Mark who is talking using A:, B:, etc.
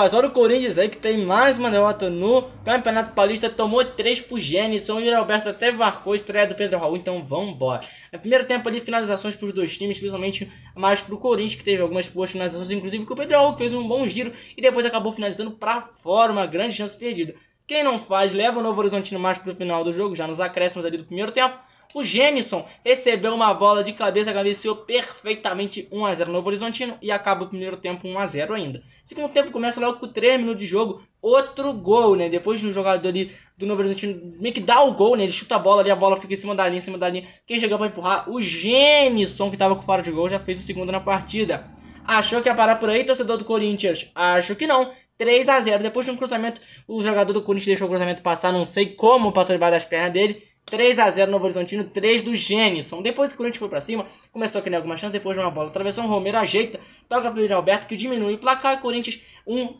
A: rapaz, olha o Corinthians aí que tem mais uma derrota no Campeonato Paulista. Tomou 3 pro Gênison o Alberto até marcou a estreia do Pedro Raul, então vambora. No primeiro tempo ali, finalizações pros dois times, principalmente mais pro Corinthians, que teve algumas boas finalizações, inclusive com o Pedro Raul, que fez um bom giro e depois acabou finalizando pra fora, uma grande chance perdida. Quem não faz, leva o Novo Horizontino mais pro final do jogo, já nos acréscimos ali do primeiro tempo. O Gênison recebeu uma bola de cabeça, cabeceou perfeitamente 1x0 no Novo Horizontino e acaba o primeiro tempo 1x0 ainda. Segundo tempo começa logo com 3 minutos de jogo, outro gol, né? Depois do jogador ali do Novo Horizontino meio que dá o gol, né? Ele chuta a bola ali, a bola fica em cima da linha, em cima da linha. Quem chegou pra empurrar? O Gênison, que tava com fora de gol, já fez o segundo na partida. Achou que ia parar por aí, torcedor do Corinthians? Acho que não. 3 a 0 Depois de um cruzamento, o jogador do Corinthians deixou o cruzamento passar, não sei como passou debaixo das pernas dele. 3 a 0 no Novo Horizontino, 3 do Gênison. Depois que o Corinthians foi pra cima, começou a criar alguma chance, depois de uma bola. Travessão, Romero ajeita, toca pro Alberto que diminui o placar. Corinthians 1